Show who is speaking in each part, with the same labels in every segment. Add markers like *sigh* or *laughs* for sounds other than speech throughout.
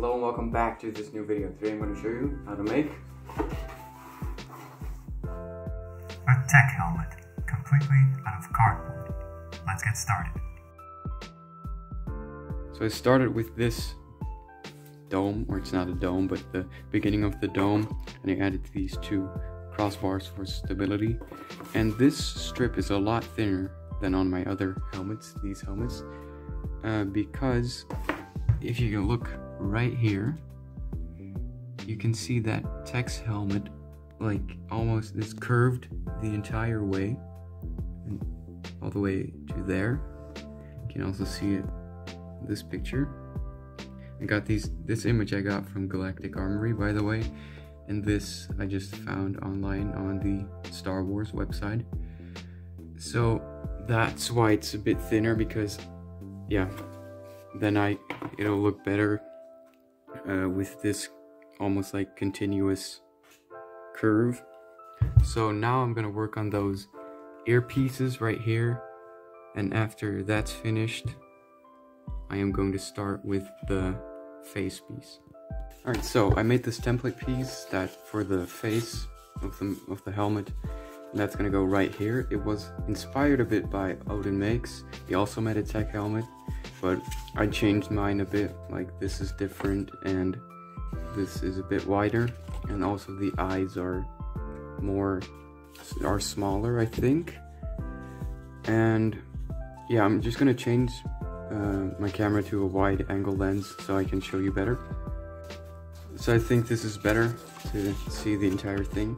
Speaker 1: Hello and welcome back to this new video. Today I'm going to show you how to make
Speaker 2: a tech helmet, completely out of cardboard. Let's get started.
Speaker 1: So I started with this dome, or it's not a dome, but the beginning of the dome, and I added these two crossbars for stability. And this strip is a lot thinner than on my other helmets, these helmets, uh, because if you look right here, you can see that Tech's helmet like almost is curved the entire way all the way to there. You can also see it this picture. I got these this image I got from Galactic Armory by the way and this I just found online on the Star Wars website. So that's why it's a bit thinner because yeah then I it'll look better uh, with this almost like continuous curve. So now I'm gonna work on those earpieces right here and after that's finished I am going to start with the face piece. Alright, so I made this template piece that for the face of the, of the helmet that's gonna go right here. It was inspired a bit by Odin Makes. He also made a tech helmet, but I changed mine a bit. Like this is different and this is a bit wider. And also the eyes are more, are smaller, I think. And yeah, I'm just gonna change uh, my camera to a wide angle lens so I can show you better. So I think this is better to see the entire thing.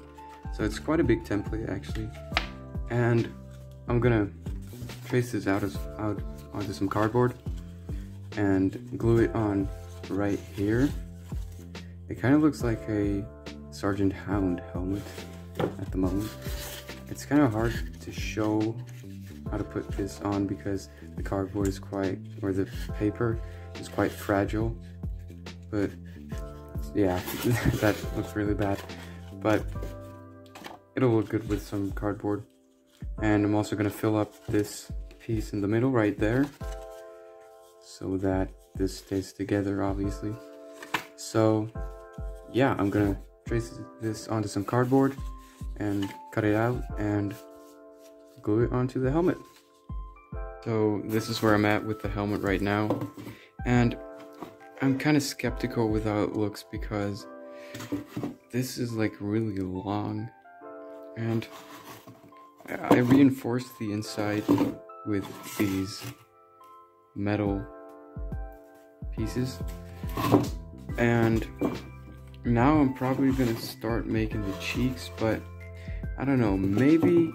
Speaker 1: So it's quite a big template actually. And I'm gonna trace this out, as, out onto some cardboard and glue it on right here. It kind of looks like a Sergeant Hound helmet at the moment. It's kind of hard to show how to put this on because the cardboard is quite, or the paper is quite fragile. But yeah, *laughs* that looks really bad. But it'll look good with some cardboard. And I'm also gonna fill up this piece in the middle right there so that this stays together obviously. So yeah, I'm gonna trace this onto some cardboard and cut it out and glue it onto the helmet. So this is where I'm at with the helmet right now. And I'm kind of skeptical with how it looks because this is like really long and I reinforced the inside with these metal pieces. And now I'm probably gonna start making the cheeks but I don't know maybe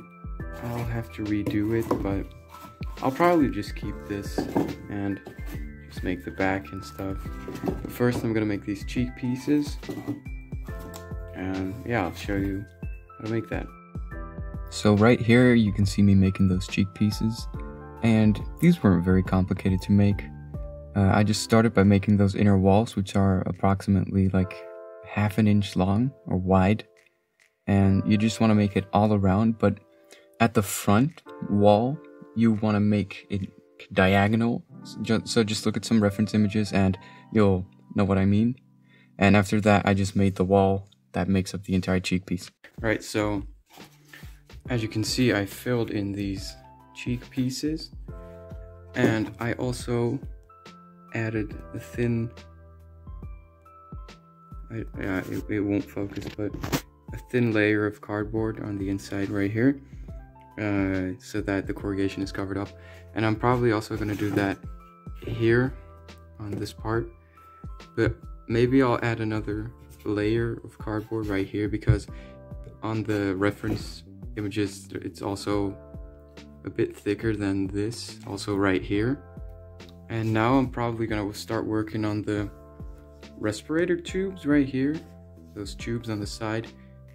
Speaker 1: I'll have to redo it but I'll probably just keep this and just make the back and stuff. But first I'm gonna make these cheek pieces. And yeah I'll show you how to make that. So right here you can see me making those cheek pieces and these weren't very complicated to make. Uh, I just started by making those inner walls which are approximately like half an inch long or wide and you just want to make it all around but at the front wall you want to make it diagonal so just look at some reference images and you'll know what I mean and after that I just made the wall that makes up the entire cheek piece. Right, so as you can see, I filled in these cheek pieces and I also added a thin, I, yeah, it, it won't focus, but a thin layer of cardboard on the inside right here uh, so that the corrugation is covered up. And I'm probably also going to do that here on this part, but maybe I'll add another layer of cardboard right here because on the reference images it's also a bit thicker than this also right here. And now I'm probably gonna start working on the respirator tubes right here those tubes on the side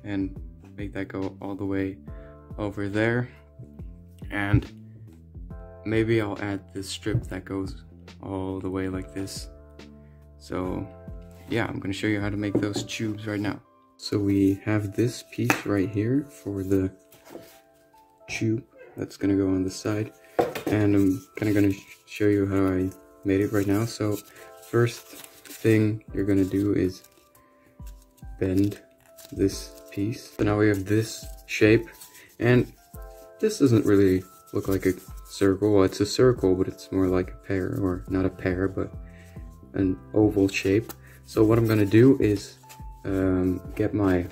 Speaker 1: and make that go all the way over there. And maybe I'll add this strip that goes all the way like this. So yeah, I'm gonna show you how to make those tubes right now. So we have this piece right here for the tube that's gonna go on the side. And I'm kinda gonna show you how I made it right now. So first thing you're gonna do is bend this piece. So now we have this shape and this doesn't really look like a circle. Well, it's a circle, but it's more like a pear or not a pear, but an oval shape. So what I'm gonna do is um, get my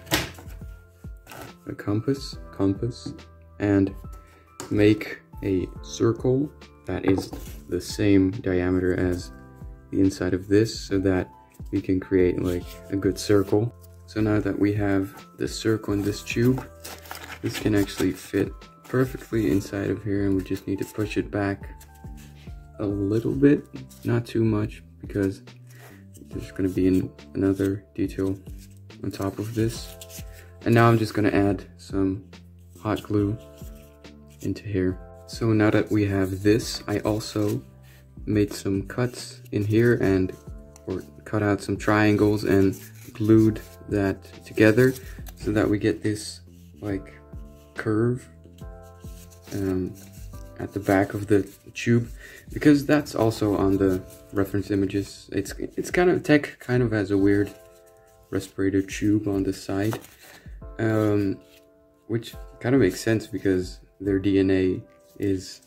Speaker 1: a compass, compass, and make a circle that is the same diameter as the inside of this so that we can create like a good circle. So now that we have the circle in this tube, this can actually fit perfectly inside of here and we just need to push it back a little bit, not too much because there's going to be an, another detail on top of this. And now I'm just going to add some hot glue into here. So now that we have this, I also made some cuts in here and or cut out some triangles and glued that together so that we get this like curve um, at the back of the tube because that's also on the reference images. It's it's kind of tech kind of has a weird respirator tube on the side, um, which kind of makes sense because their DNA is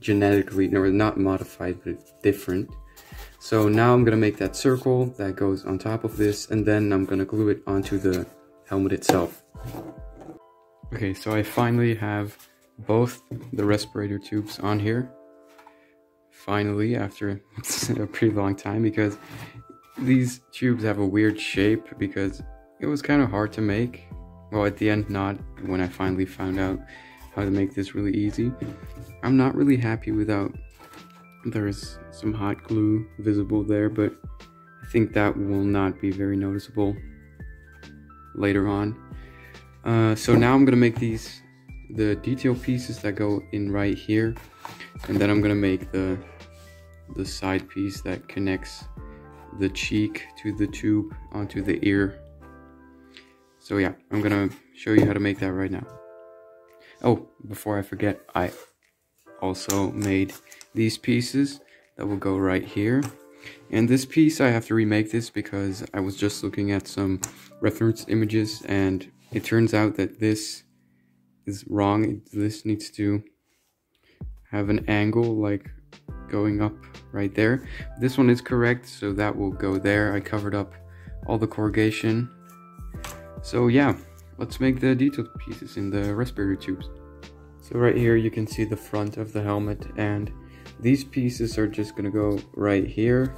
Speaker 1: genetically no not modified but different. So now I'm gonna make that circle that goes on top of this and then I'm gonna glue it onto the helmet itself. Okay, so I finally have both the respirator tubes on here. Finally, after *laughs* a pretty long time, because these tubes have a weird shape because it was kind of hard to make. Well, at the end, not when I finally found out how to make this really easy. I'm not really happy without there's some hot glue visible there, but I think that will not be very noticeable later on. Uh, so now I'm gonna make these the detail pieces that go in right here and then I'm gonna make the the side piece that connects the cheek to the tube onto the ear. So yeah I'm gonna show you how to make that right now. Oh before I forget I also made these pieces that will go right here. And this piece I have to remake this because I was just looking at some reference images and it turns out that this is wrong. This needs to have an angle like going up right there. This one is correct, so that will go there. I covered up all the corrugation. So yeah, let's make the detailed pieces in the respiratory tubes. So right here you can see the front of the helmet and these pieces are just gonna go right here.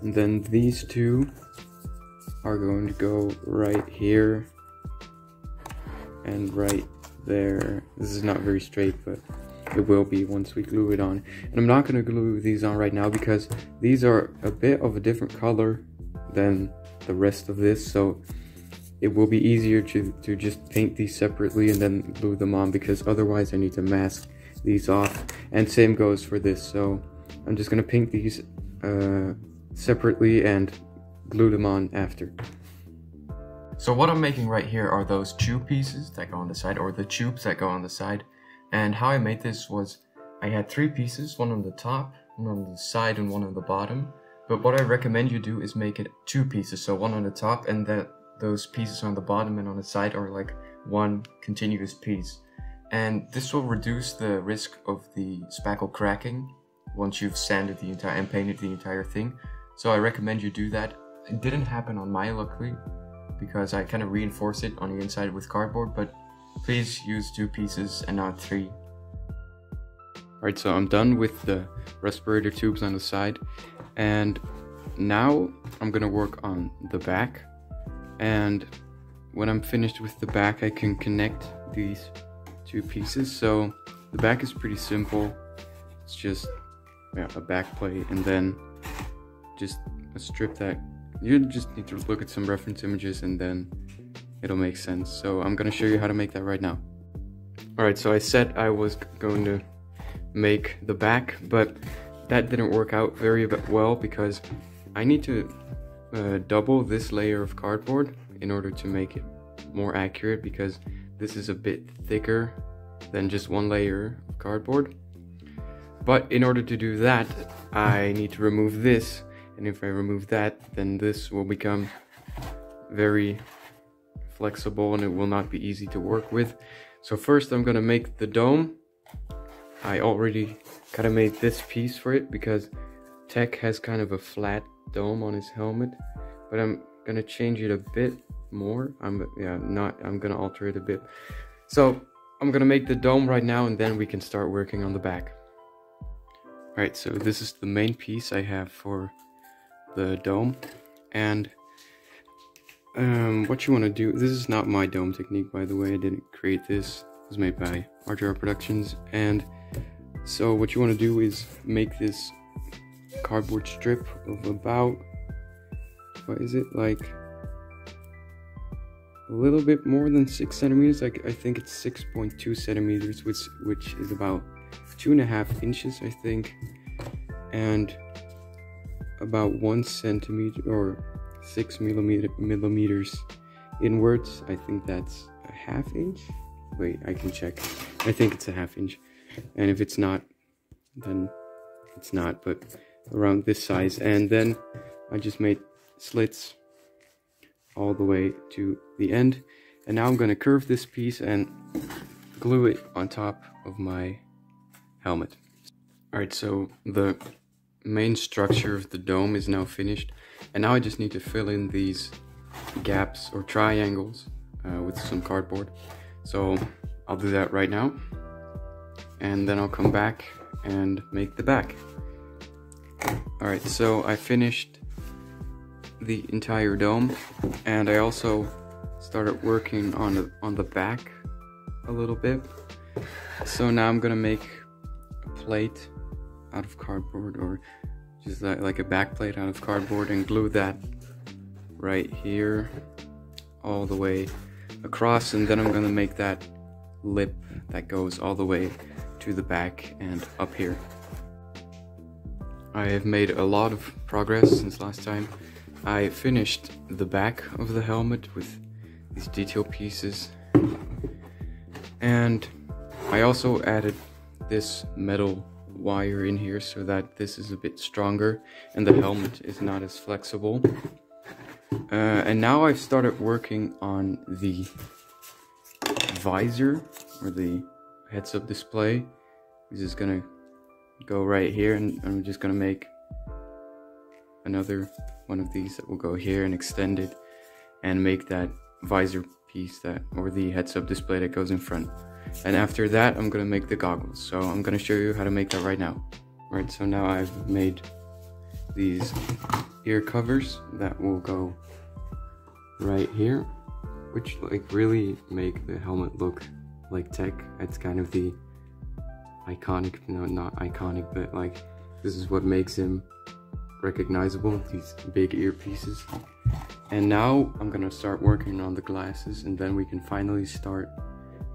Speaker 1: And then these two are going to go right here and right there. This is not very straight, but it will be once we glue it on. And I'm not going to glue these on right now because these are a bit of a different color than the rest of this. So it will be easier to, to just paint these separately and then glue them on because otherwise I need to mask these off. And same goes for this. So I'm just going to paint these uh, separately and glue them on after. So what I'm making right here are those tube pieces that go on the side, or the tubes that go on the side. And how I made this was, I had three pieces, one on the top, one on the side, and one on the bottom. But what I recommend you do is make it two pieces, so one on the top, and that those pieces on the bottom and on the side are like one continuous piece. And this will reduce the risk of the spackle cracking once you've sanded the entire and painted the entire thing. So I recommend you do that. It didn't happen on my luckily, because I kind of reinforce it on the inside with cardboard, but please use two pieces and not three. Alright, so I'm done with the respirator tubes on the side, and now I'm gonna work on the back, and when I'm finished with the back, I can connect these two pieces. So the back is pretty simple. It's just yeah, a back plate and then just a strip that you just need to look at some reference images and then it'll make sense. So I'm gonna show you how to make that right now. Alright, so I said I was going to make the back, but that didn't work out very well because I need to uh, double this layer of cardboard in order to make it more accurate because this is a bit thicker than just one layer of cardboard. But in order to do that, I need to remove this and if I remove that then this will become very flexible and it will not be easy to work with. So first I'm gonna make the dome. I already kind of made this piece for it because Tech has kind of a flat dome on his helmet but I'm gonna change it a bit more. I'm yeah not I'm gonna alter it a bit. So I'm gonna make the dome right now and then we can start working on the back. Alright, so this is the main piece I have for the dome. And um, what you want to do, this is not my dome technique by the way, I didn't create this. It was made by RJR Productions. And so what you want to do is make this cardboard strip of about, what is it, like a little bit more than 6 centimeters. Like I think it's 6.2 centimeters, which, which is about two and a half inches, I think, and about one centimeter or six millimeter millimeters inwards. I think that's a half inch. Wait, I can check. I think it's a half inch, and if it's not, then it's not. But around this size, and then I just made slits all the way to the end, and now I'm gonna curve this piece and glue it on top of my helmet. Alright, so the main structure of the dome is now finished. And now I just need to fill in these gaps or triangles uh, with some cardboard. So I'll do that right now. And then I'll come back and make the back. Alright, so I finished the entire dome and I also started working on the, on the back a little bit. So now I'm gonna make a plate out of cardboard or just like, like a backplate out of cardboard and glue that right here all the way across and then I'm gonna make that lip that goes all the way to the back and up here. I have made a lot of progress since last time. I finished the back of the helmet with these detail pieces and I also added this metal wire in here so that this is a bit stronger and the helmet is not as flexible. Uh, and now I've started working on the visor or the heads-up display. This is gonna go right here and I'm just gonna make another one of these that will go here and extend it and make that visor piece that or the heads-up display that goes in front. And after that, I'm gonna make the goggles. So I'm gonna show you how to make that right now. Right, so now I've made these ear covers that will go right here, which like really make the helmet look like tech. It's kind of the iconic, no, not iconic, but like this is what makes him recognizable, these big earpieces. And now I'm gonna start working on the glasses and then we can finally start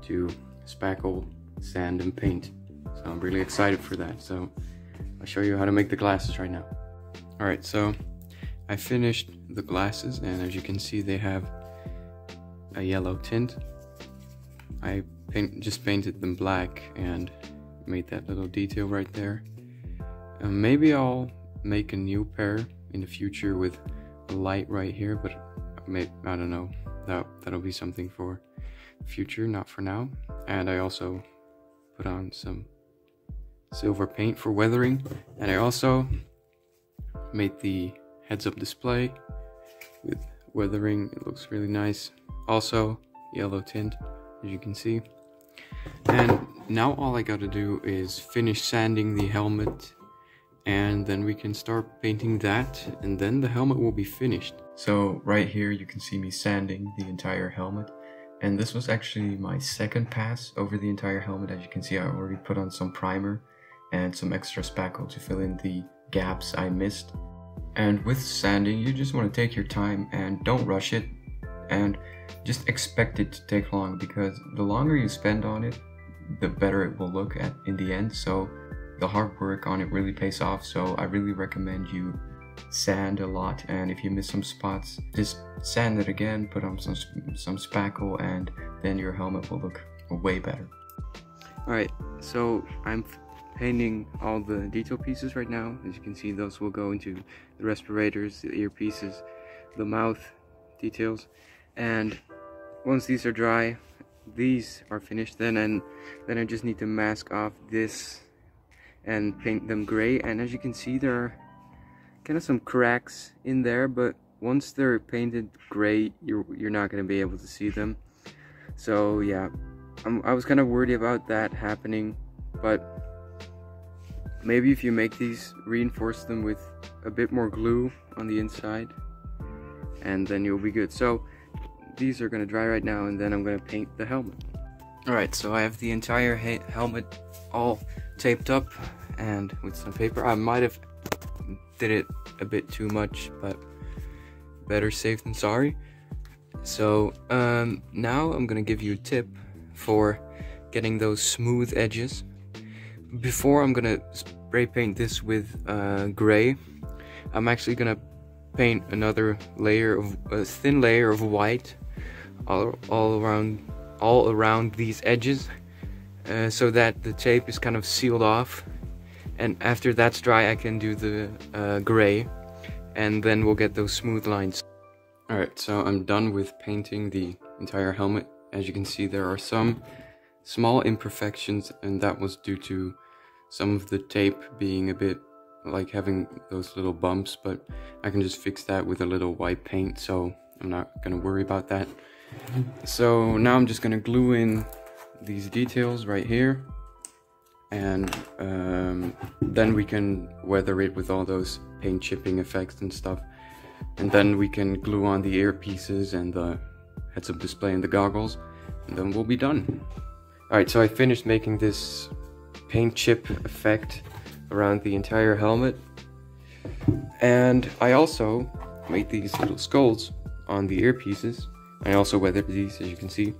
Speaker 1: to spackle, sand, and paint. So I'm really excited for that. So I'll show you how to make the glasses right now. All right, so I finished the glasses and as you can see, they have a yellow tint. I paint, just painted them black and made that little detail right there. Um, maybe I'll make a new pair in the future with a light right here, but may, I don't know. That, that'll be something for future, not for now. And I also put on some silver paint for weathering. And I also made the heads-up display with weathering. It looks really nice. Also, yellow tint, as you can see. And now all I gotta do is finish sanding the helmet and then we can start painting that and then the helmet will be finished. So right here you can see me sanding the entire helmet and this was actually my second pass over the entire helmet. As you can see, I already put on some primer and some extra spackle to fill in the gaps I missed. And with sanding, you just want to take your time and don't rush it and just expect it to take long because the longer you spend on it, the better it will look at in the end. So the hard work on it really pays off. So I really recommend you sand a lot and if you miss some spots just sand it again put on some some spackle and then your helmet will look way better all right so i'm painting all the detail pieces right now. As you can see, those will go into the respirators, the earpieces, the mouth details. And once these are dry, these are finished then and then I just need to mask off this and paint them gray and as you can see there are kind of some cracks in there but once they're painted gray you're, you're not going to be able to see them. So yeah I'm, I was kind of worried about that happening but maybe if you make these reinforce them with a bit more glue on the inside and then you'll be good. So these are going to dry right now and then I'm going to paint the helmet. Alright so I have the entire helmet all taped up and with some paper. I might have did it a bit too much but better safe than sorry. So um, now I'm gonna give you a tip for getting those smooth edges. Before I'm gonna spray paint this with uh, gray I'm actually gonna paint another layer of a thin layer of white all, all around all around these edges uh, so that the tape is kind of sealed off and after that's dry I can do the uh, gray. And then we'll get those smooth lines. Alright so I'm done with painting the entire helmet. As you can see there are some small imperfections and that was due to some of the tape being a bit like having those little bumps but I can just fix that with a little white paint so I'm not gonna worry about that. So now I'm just gonna glue in these details right here and um, then we can weather it with all those paint chipping effects and stuff. And then we can glue on the earpieces and the heads-up display and the goggles. And then we'll be done. Alright so I finished making this paint chip effect around the entire helmet. And I also made these little skulls on the earpieces. I also weathered these as you can see.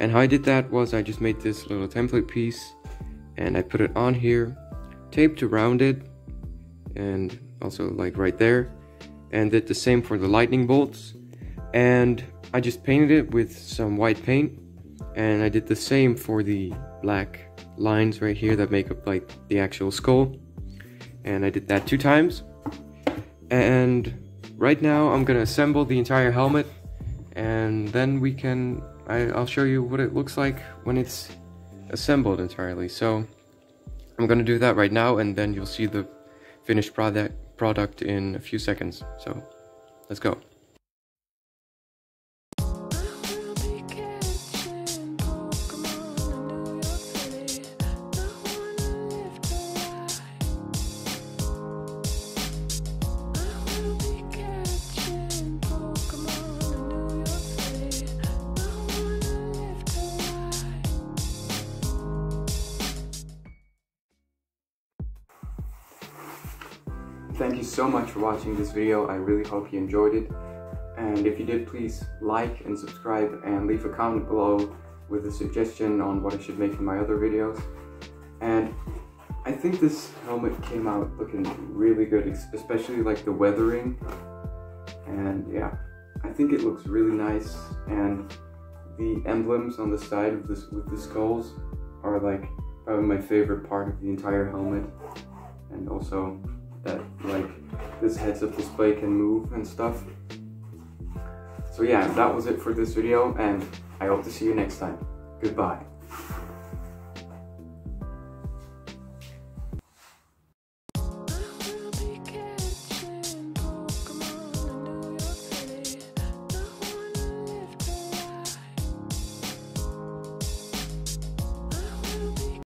Speaker 1: And how I did that was I just made this little template piece and I put it on here, taped around it and also like right there. And did the same for the lightning bolts. And I just painted it with some white paint. And I did the same for the black lines right here that make up like the actual skull. And I did that two times. And right now I'm gonna assemble the entire helmet. And then we can I, I'll show you what it looks like when it's assembled entirely. So I'm gonna do that right now and then you'll see the finished product product in a few seconds. So let's go Thank you so much for watching this video. I really hope you enjoyed it. And if you did, please like and subscribe and leave a comment below with a suggestion on what I should make in my other videos. And I think this helmet came out looking really good, especially like the weathering. And yeah, I think it looks really nice. And the emblems on the side of this with the skulls are like probably my favorite part of the entire helmet. And also that like this heads-up display can move and stuff. So yeah, that was it for this video and I hope to see you next time. Goodbye.